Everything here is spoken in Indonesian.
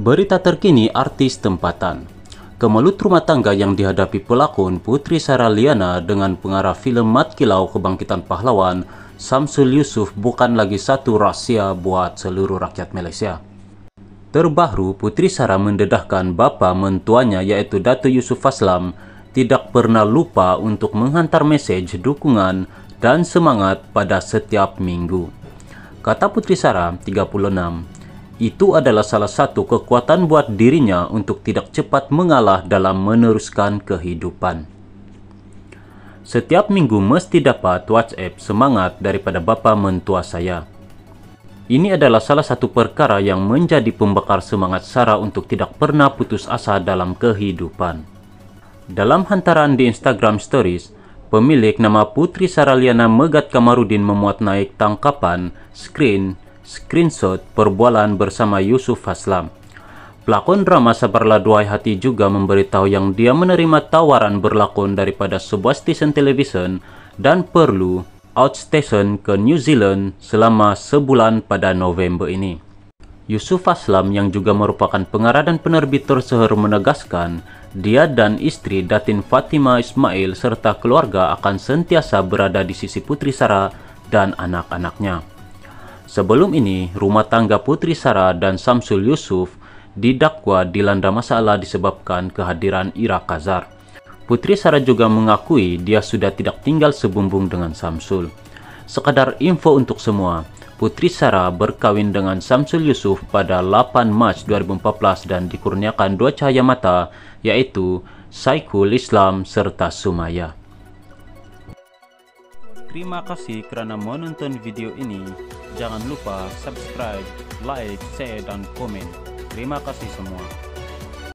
Berita terkini artis tempatan. Kemelut rumah tangga yang dihadapi pelakon Putri Saraliana dengan pengarah filem Mat Kilau Kebangkitan Pahlawan, Samsul Yusuf bukan lagi satu rahasia buat seluruh rakyat Malaysia. Terbaru, Putri Sarah mendedahkan bapa mentuanya yaitu Dato Yusuf Aslam tidak pernah lupa untuk menghantar mesej dukungan dan semangat pada setiap minggu. Kata Putri Sarah, 36, itu adalah salah satu kekuatan buat dirinya untuk tidak cepat mengalah dalam meneruskan kehidupan. Setiap minggu mesti dapat WhatsApp semangat daripada bapa mentua saya. Ini adalah salah satu perkara yang menjadi pembakar semangat Sarah untuk tidak pernah putus asa dalam kehidupan. Dalam hantaran di Instagram Stories, pemilik nama Putri Saraliana Megat Kamarudin memuat naik tangkapan, screen, screenshot perbualan bersama Yusuf Haslam. Pelakon drama Sabarlah Duai Hati juga memberitahu yang dia menerima tawaran berlakon daripada sebuah stesen televisyen dan perlu outstation ke New Zealand selama sebulan pada November ini. Yusuf Aslam yang juga merupakan pengarah dan penerbit terseher menegaskan dia dan istri Datin Fatima Ismail serta keluarga akan sentiasa berada di sisi Putri Sarah dan anak-anaknya. Sebelum ini, rumah tangga Putri Sarah dan Samsul Yusuf didakwa dilanda masalah disebabkan kehadiran Ira Kazar. Putri Sarah juga mengakui dia sudah tidak tinggal sebumbung dengan Samsul. Sekadar info untuk semua, Putri Sarah berkawin dengan Samsul Yusuf pada 8 Mac 2014 dan dikurniakan dua cahaya mata, yaitu Saikul Islam serta Sumaya. Terima kasih kerana menonton video ini. Jangan lupa subscribe, like, share dan komen. Terima kasih semua.